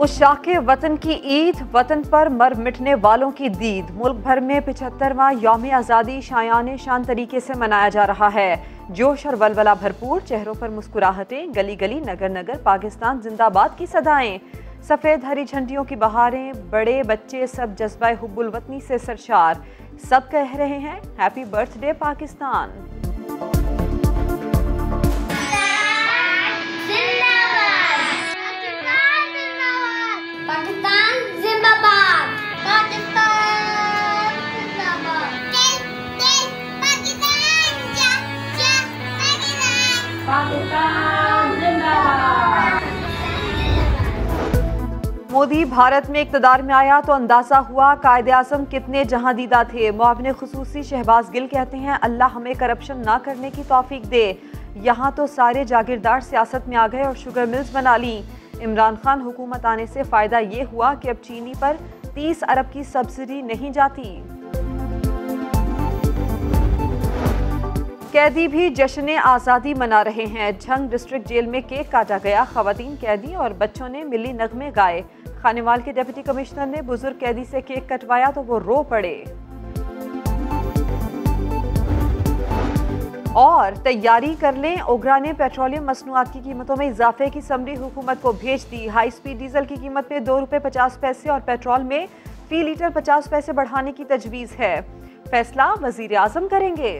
उस शाख वतन की ईद वतन पर मर मिटने वालों की दीद। मुल्क भर में पिछहत्तरवा यौम आज़ादी शायान शान तरीके से मनाया जा रहा है। जोश और वलवला भरपूर, चेहरों पर मुस्कुराहटें गली गली नगर नगर पाकिस्तान जिंदाबाद की सदाएँ। सफ़ेद हरी झंडियों की बहारें, बड़े बच्चे सब जज्बा हुब्बुल वतनी से सरशार सब कह रहे हैं, हैप्पी बर्थडे, पाकिस्तान। मोदी भारत में इकतदार में आया तो अंदाज़ा हुआ कायदे आज़म कितने जहाँ दीदा थे। मुआवन खसूसी शहबाज गिल कहते हैं, अल्लाह हमें करप्शन ना करने की तोफीक दे। यहाँ तो सारे जागीरदार सियासत में आ गए और शुगर मिल्स बना ली। इमरान खान हुकूमत आने से फ़ायदा ये हुआ कि अब चीनी पर 30 अरब की सब्सिडी नहीं जाती। कैदी भी जश्न आज़ादी मना रहे हैं। झंग डिस्ट्रिक्ट जेल में केक काटा गया। खातन, कैदी और बच्चों ने मिली नगमे गाए खानेवाल के डिप्टी कमिश्नर ने बुज़ुर्ग कैदी से केक कटवाया तो वो रो पड़े। और तैयारी कर लें, ओगरा ने पेट्रोलियम मसनूआत की कीमतों में इजाफे की समरी हुकूमत को भेज दी। हाई स्पीड डीजल की कीमत में दो रुपये पचास पैसे और पेट्रोल में फ़ी लीटर पचास पैसे बढ़ाने की तजवीज़ है। फैसला वज़ीर आज़म करेंगे।